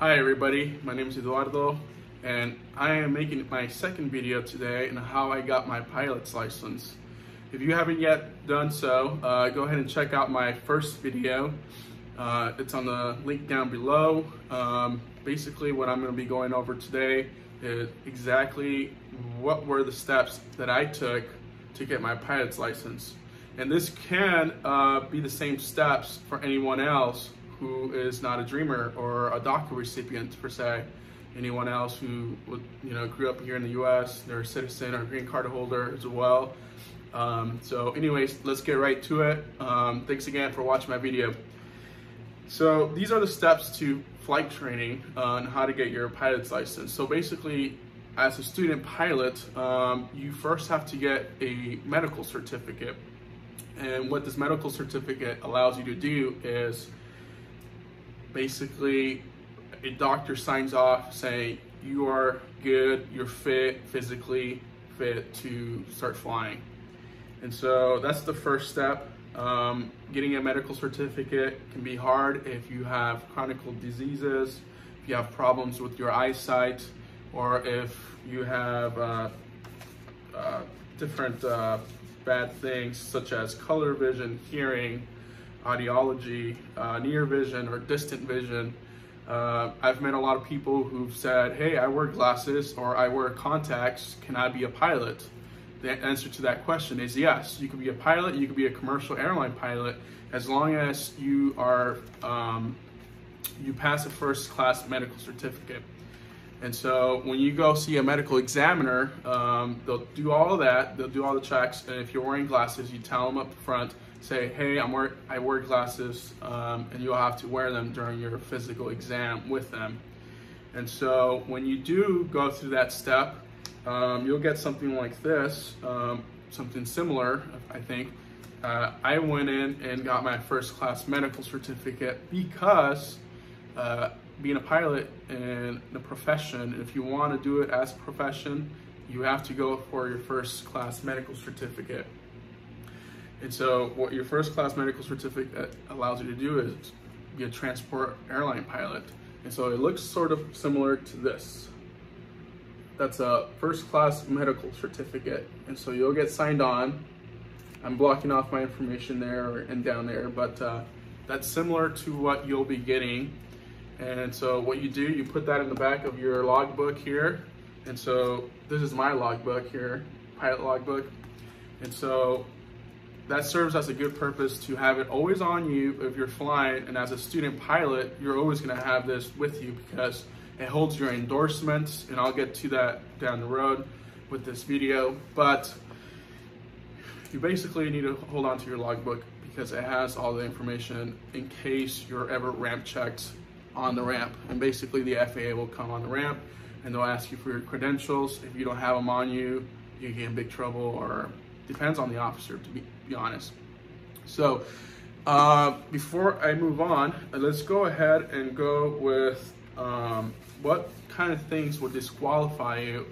Hi everybody, my name is Eduardo and I am making my second video today on how I got my pilot's license. If you haven't yet done so, uh, go ahead and check out my first video. Uh, it's on the link down below. Um, basically what I'm going to be going over today is exactly what were the steps that I took to get my pilot's license. And this can uh, be the same steps for anyone else who is not a dreamer or a DACA recipient per se. Anyone else who you know grew up here in the U.S., they're a citizen or a green card holder as well. Um, so, anyways, let's get right to it. Um, thanks again for watching my video. So these are the steps to flight training on how to get your pilot's license. So basically, as a student pilot, um, you first have to get a medical certificate. And what this medical certificate allows you to do is basically a doctor signs off saying you are good, you're fit, physically fit to start flying. And so that's the first step. Um, getting a medical certificate can be hard if you have chronic diseases, if you have problems with your eyesight, or if you have uh, uh, different uh, bad things such as color vision, hearing, audiology, uh, near vision or distant vision. Uh, I've met a lot of people who've said, hey, I wear glasses or I wear contacts, can I be a pilot? The answer to that question is yes. You can be a pilot, you can be a commercial airline pilot, as long as you are, um, you pass a first class medical certificate. And so when you go see a medical examiner, um, they'll do all of that, they'll do all the checks, and if you're wearing glasses, you tell them up front, say, hey, I'm wear I wear glasses, um, and you'll have to wear them during your physical exam with them. And so when you do go through that step, um, you'll get something like this, um, something similar, I think. Uh, I went in and got my first class medical certificate because uh, being a pilot in the profession, if you want to do it as a profession, you have to go for your first class medical certificate. And so what your first class medical certificate allows you to do is be a transport airline pilot. And so it looks sort of similar to this. That's a first class medical certificate. And so you'll get signed on. I'm blocking off my information there and down there, but uh, that's similar to what you'll be getting. And so what you do, you put that in the back of your logbook here. And so this is my logbook here, pilot logbook. And so that serves as a good purpose to have it always on you if you're flying. And as a student pilot, you're always gonna have this with you because it holds your endorsements, and I'll get to that down the road with this video. But you basically need to hold on to your logbook because it has all the information in case you're ever ramp checked on the ramp. And basically the FAA will come on the ramp and they'll ask you for your credentials. If you don't have them on you, you get in big trouble or depends on the officer to be, be honest. So uh, before I move on, let's go ahead and go with um, what kind of things would disqualify you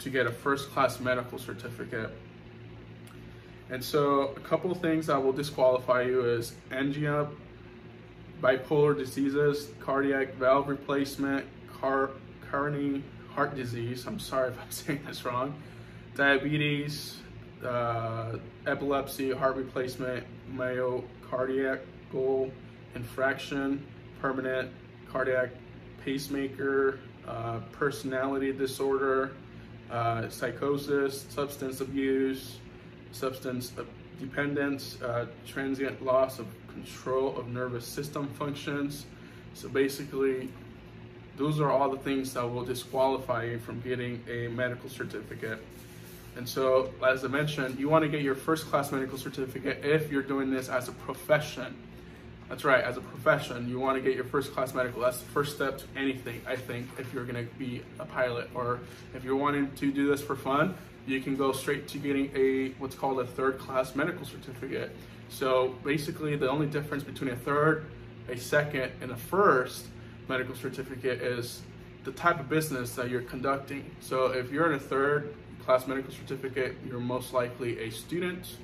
to get a first class medical certificate? And so a couple of things that will disqualify you is angina, bipolar diseases, cardiac valve replacement, car, coronary heart disease, I'm sorry if I'm saying this wrong, diabetes, uh, epilepsy, heart replacement, myocardial infraction, permanent cardiac pacemaker, uh, personality disorder, uh, psychosis, substance abuse, substance dependence, uh, transient loss of control of nervous system functions. So basically, those are all the things that will disqualify you from getting a medical certificate. And so, as I mentioned, you want to get your first class medical certificate if you're doing this as a profession. That's right, as a profession, you want to get your first class medical. That's the first step to anything, I think, if you're going to be a pilot. Or if you're wanting to do this for fun, you can go straight to getting a what's called a third class medical certificate. So basically, the only difference between a third, a second, and a first medical certificate is the type of business that you're conducting. So if you're in a third class medical certificate, you're most likely a student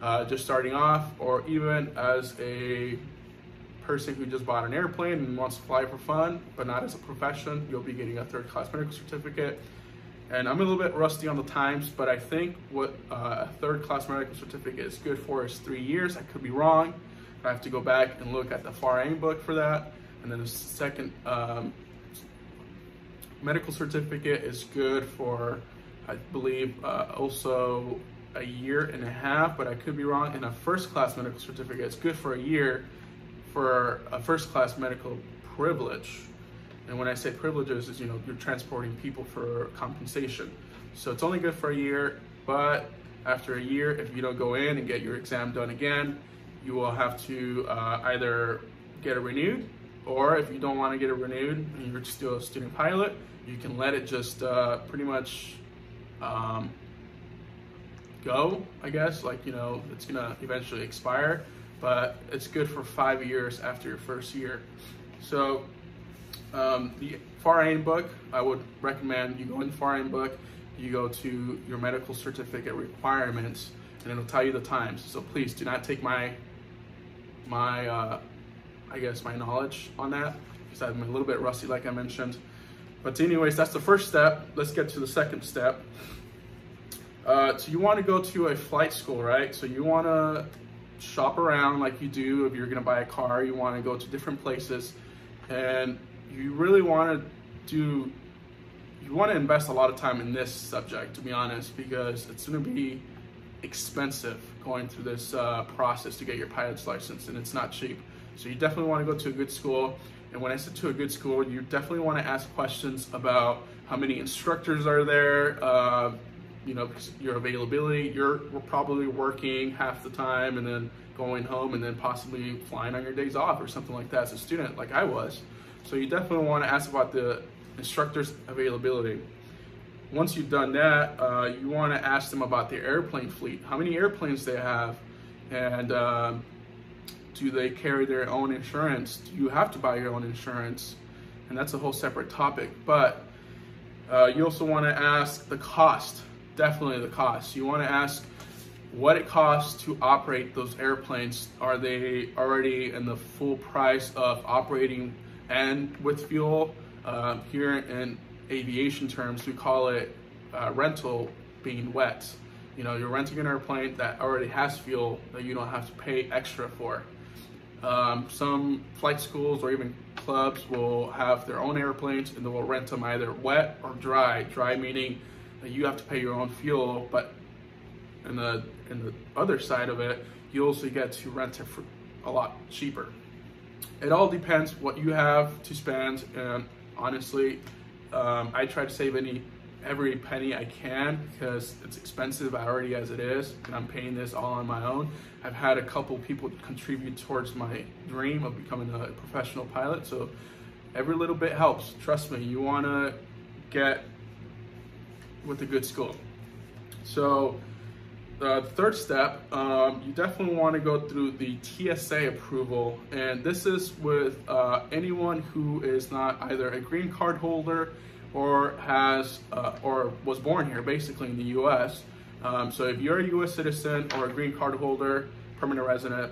uh, just starting off, or even as a person who just bought an airplane and wants to fly for fun, but not as a profession, you'll be getting a third class medical certificate. And I'm a little bit rusty on the times, but I think what uh, a third class medical certificate is good for is three years. I could be wrong. I have to go back and look at the FAR book for that. And then the second um, medical certificate is good for, I believe, uh, also a year and a half, but I could be wrong. And a first class medical certificate is good for a year for a first class medical privilege. And when I say privileges, is you know you're transporting people for compensation. So it's only good for a year, but after a year, if you don't go in and get your exam done again, you will have to uh, either get it renewed, or if you don't want to get it renewed and you're still a student pilot, you can let it just uh, pretty much um, go, I guess. Like, you know, it's gonna eventually expire, but it's good for five years after your first year. So um, the AIM book, I would recommend you go in the AIM book, you go to your medical certificate requirements, and it'll tell you the times. So please do not take my, my, uh, I guess my knowledge on that, because I'm a little bit rusty like I mentioned. But anyways, that's the first step. Let's get to the second step. Uh, so you want to go to a flight school, right? So you want to shop around like you do if you're going to buy a car. You want to go to different places, and you really want to do. You want to invest a lot of time in this subject, to be honest, because it's going to be expensive going through this uh, process to get your pilot's license, and it's not cheap. So you definitely want to go to a good school. And when I said to a good school, you definitely want to ask questions about how many instructors are there. Uh, you know, your availability, you're probably working half the time and then going home and then possibly flying on your days off or something like that as a student, like I was. So you definitely want to ask about the instructor's availability. Once you've done that, uh, you want to ask them about the airplane fleet, how many airplanes they have, and uh, do they carry their own insurance? Do you have to buy your own insurance? And that's a whole separate topic. But uh, you also want to ask the cost definitely the cost. You want to ask what it costs to operate those airplanes. Are they already in the full price of operating and with fuel? Uh, here in aviation terms, we call it uh, rental being wet. You know, you're renting an airplane that already has fuel that you don't have to pay extra for. Um, some flight schools or even clubs will have their own airplanes and they will rent them either wet or dry. Dry meaning you have to pay your own fuel, but in the in the other side of it, you also get to rent it for a lot cheaper. It all depends what you have to spend, and honestly, um, I try to save any every penny I can because it's expensive already as it is, and I'm paying this all on my own. I've had a couple people contribute towards my dream of becoming a professional pilot, so every little bit helps. Trust me, you want to get with a good school. So the third step, um, you definitely want to go through the TSA approval, and this is with uh, anyone who is not either a green card holder or has uh, or was born here, basically in the U.S. Um, so if you're a U.S. citizen or a green card holder, permanent resident,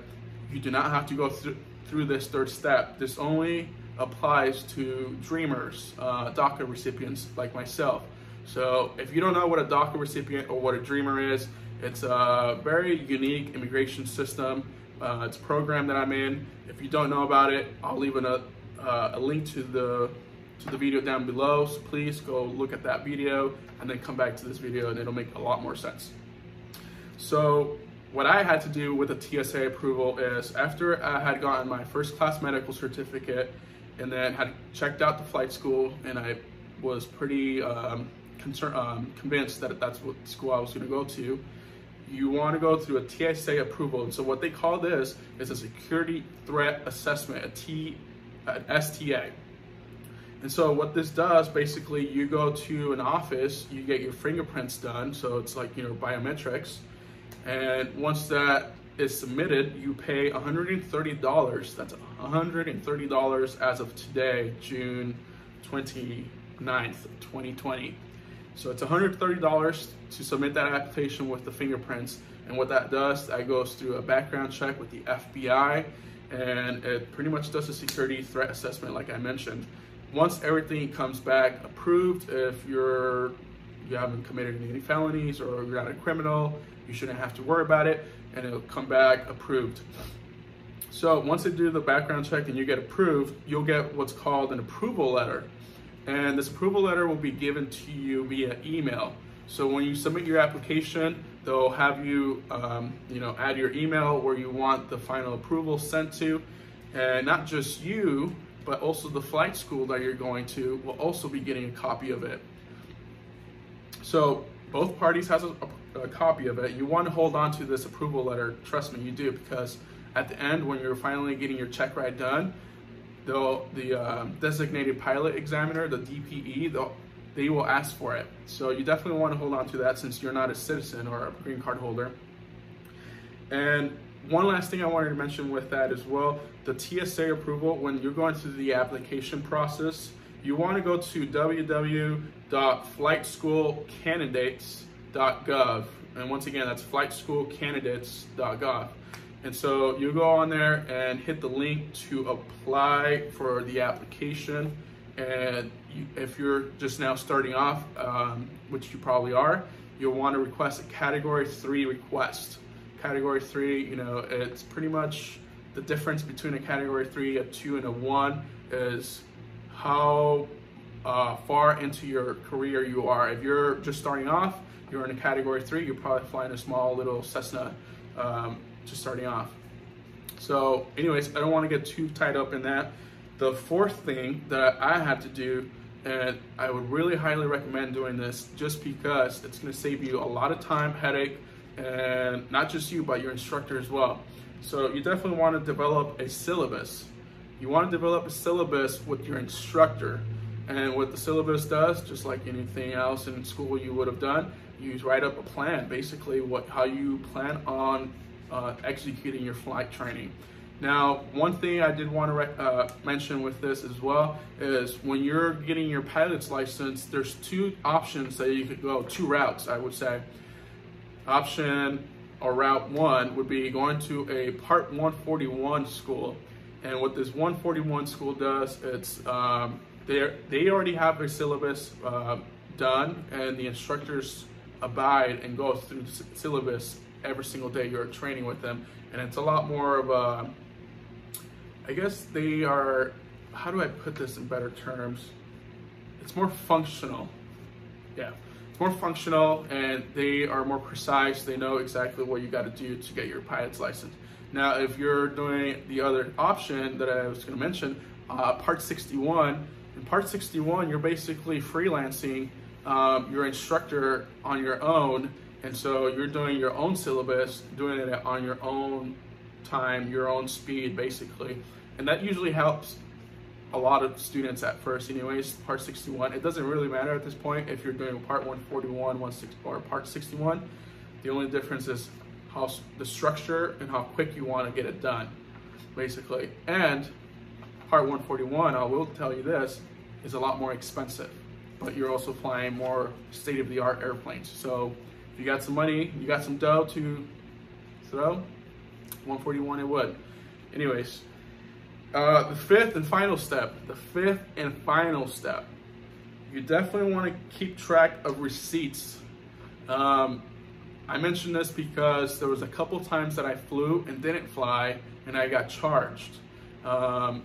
you do not have to go through through this third step. This only applies to dreamers, uh, DACA recipients like myself. So if you don't know what a DACA recipient or what a dreamer is, it's a very unique immigration system. Uh, it's a program that I'm in. If you don't know about it, I'll leave a, uh, a link to the to the video down below. So please go look at that video and then come back to this video and it'll make a lot more sense. So what I had to do with the TSA approval is after I had gotten my first class medical certificate and then had checked out the flight school and I was pretty um, concern, um, convinced that that's what school I was going to go to, you want to go through a TSA approval. And so what they call this is a security threat assessment, a T, an STA. And so what this does, basically, you go to an office, you get your fingerprints done, so it's like, you know, biometrics. And once that is submitted, you pay $130. That's $130 as of today, June 29th, 2020. So it's $130 to submit that application with the fingerprints. And what that does, that goes through a background check with the FBI. and it pretty much does a security threat assessment, like I mentioned. Once everything comes back approved, if you're you haven't committed any felonies or you're not a criminal, you shouldn't have to worry about it, and it'll come back approved. So once they do the background check and you get approved, you'll get what's called an approval letter. And this approval letter will be given to you via email. So when you submit your application, they'll have you, um, you know, add your email where you want the final approval sent to, and not just you, but also the flight school that you're going to will also be getting a copy of it. So both parties has a, a copy of it. You want to hold on to this approval letter. Trust me, you do, because at the end, when you're finally getting your check ride done, the uh, designated pilot examiner, the DPE, they will ask for it. So you definitely want to hold on to that since you're not a citizen or a green card holder. And one last thing I wanted to mention with that as well, the TSA approval, when you're going through the application process, you want to go to www.flightschoolcandidates.gov. And once again, that's flightschoolcandidates.gov. And so you go on there and hit the link to apply for the application. And if you're just now starting off, um, which you probably are, you'll want to request a category three request. Category three, you know, it's pretty much the difference between a category three, a two, and a one is how uh, far into your career you are. If you're just starting off, you're in a category three, you're probably flying a small little Cessna um, just starting off. So anyways, I don't want to get too tied up in that. The fourth thing that I had to do, and I would really highly recommend doing this just because it's going to save you a lot of time, headache, and not just you, but your instructor as well. So you definitely want to develop a syllabus. You want to develop a syllabus with your instructor. And what the syllabus does, just like anything else in school you would have done, you write up a plan, basically what how you plan on uh, executing your flight training. Now, one thing I did want to uh, mention with this as well is when you're getting your pilot's license, there's two options that you could go, two routes, I would say. Option or route one would be going to a Part 141 school. And what this 141 school does, it's um, they already have their syllabus uh, done, and the instructors abide and go through the syllabus every single day you're training with them. And it's a lot more of a, I guess they are, how do I put this in better terms? It's more functional. Yeah, more functional and they are more precise. They know exactly what you got to do to get your pilot's license. Now, if you're doing the other option that I was going to mention, uh, Part 61, in Part 61, you're basically freelancing um, your instructor on your own and so you're doing your own syllabus, doing it on your own time, your own speed, basically. And that usually helps a lot of students at first anyways, part 61. It doesn't really matter at this point if you're doing part 141, 16, or part 61. The only difference is how the structure and how quick you want to get it done, basically. And part 141, I will tell you this, is a lot more expensive, but you're also flying more state-of-the-art airplanes. So if you got some money, you got some dough to throw, 141 it would. Anyways, uh, the fifth and final step, the fifth and final step, you definitely want to keep track of receipts. Um, I mentioned this because there was a couple times that I flew and didn't fly and I got charged. Um,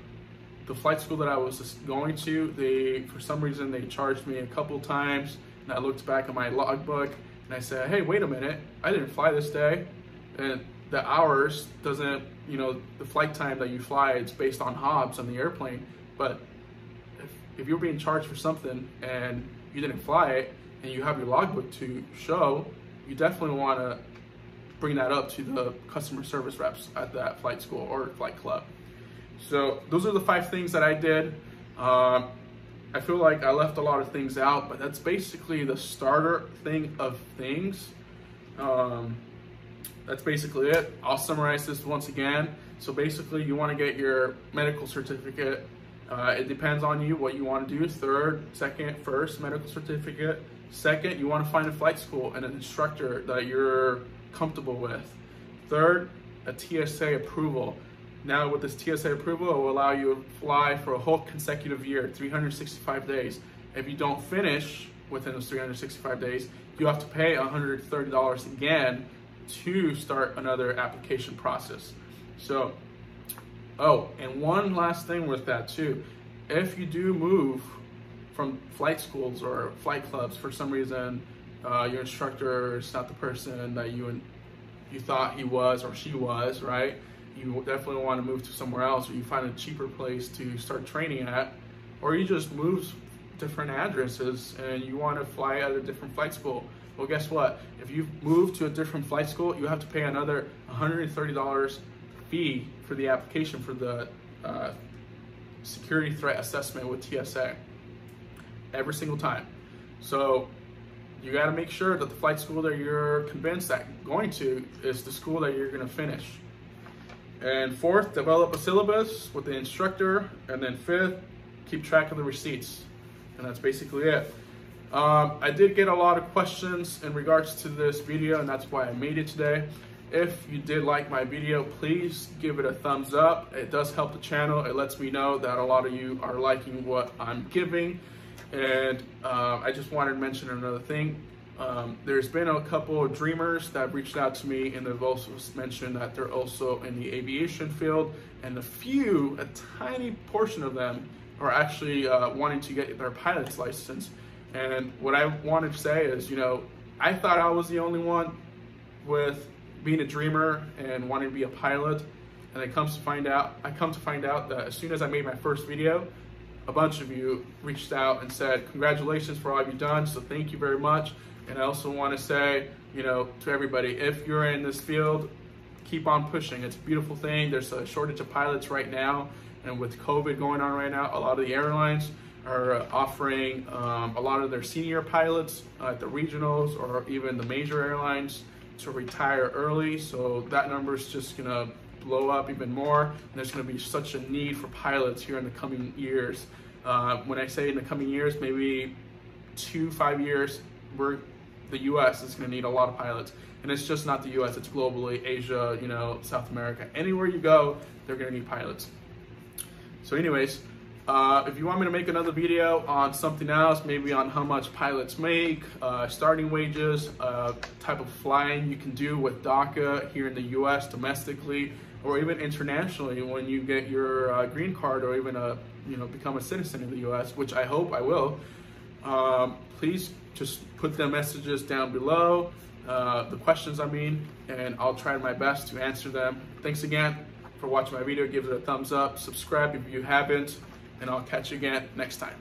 the flight school that I was going to, they for some reason they charged me a couple times and I looked back at my logbook and I said, hey, wait a minute, I didn't fly this day. And the hours doesn't, you know, the flight time that you fly, it's based on Hobbs on the airplane. But if, if you're being charged for something and you didn't fly it and you have your logbook to show, you definitely want to bring that up to the customer service reps at that flight school or flight club. So those are the five things that I did. Um, I feel like I left a lot of things out, but that's basically the starter thing of things. Um, that's basically it. I'll summarize this once again. So basically, you want to get your medical certificate. Uh, it depends on you what you want to do. Third, second, first medical certificate. Second, you want to find a flight school and an instructor that you're comfortable with. Third, a TSA approval. Now with this TSA approval, it will allow you to fly for a whole consecutive year, 365 days. If you don't finish within those 365 days, you have to pay $130 again to start another application process. So, oh, and one last thing with that too. If you do move from flight schools or flight clubs for some reason, uh, your instructor is not the person that you you thought he was or she was, right? You definitely want to move to somewhere else, or you find a cheaper place to start training at, or you just move different addresses and you want to fly at a different flight school. Well, guess what? If you move to a different flight school, you have to pay another $130 fee for the application for the uh, security threat assessment with TSA every single time. So you got to make sure that the flight school that you're convinced that going to is the school that you're going to finish. And fourth, develop a syllabus with the instructor. And then fifth, keep track of the receipts. And that's basically it. Um, I did get a lot of questions in regards to this video, and that's why I made it today. If you did like my video, please give it a thumbs up. It does help the channel. It lets me know that a lot of you are liking what I'm giving. And uh, I just wanted to mention another thing. Um, there's been a couple of dreamers that reached out to me and they've also mentioned that they're also in the aviation field and a few, a tiny portion of them are actually uh, wanting to get their pilot's license. And what I wanted to say is, you know, I thought I was the only one with being a dreamer and wanting to be a pilot. And it comes to find out, I come to find out that as soon as I made my first video, a bunch of you reached out and said, congratulations for all you've done. So thank you very much. And I also want to say, you know, to everybody, if you're in this field, keep on pushing. It's a beautiful thing. There's a shortage of pilots right now. And with COVID going on right now, a lot of the airlines are offering um, a lot of their senior pilots at the regionals or even the major airlines to retire early. So that number is just gonna blow up even more. And there's gonna be such a need for pilots here in the coming years. Uh, when I say in the coming years, maybe two, five years, we're, the US is gonna need a lot of pilots. And it's just not the US, it's globally, Asia, you know, South America. Anywhere you go, they're gonna need pilots. So anyways, uh, if you want me to make another video on something else, maybe on how much pilots make, uh, starting wages, uh, type of flying you can do with DACA here in the US domestically, or even internationally when you get your uh, green card or even a, you know, become a citizen in the US, which I hope I will, um, please just put the messages down below, uh, the questions I mean, and I'll try my best to answer them. Thanks again for watching my video. Give it a thumbs up, subscribe if you haven't and I'll catch you again next time.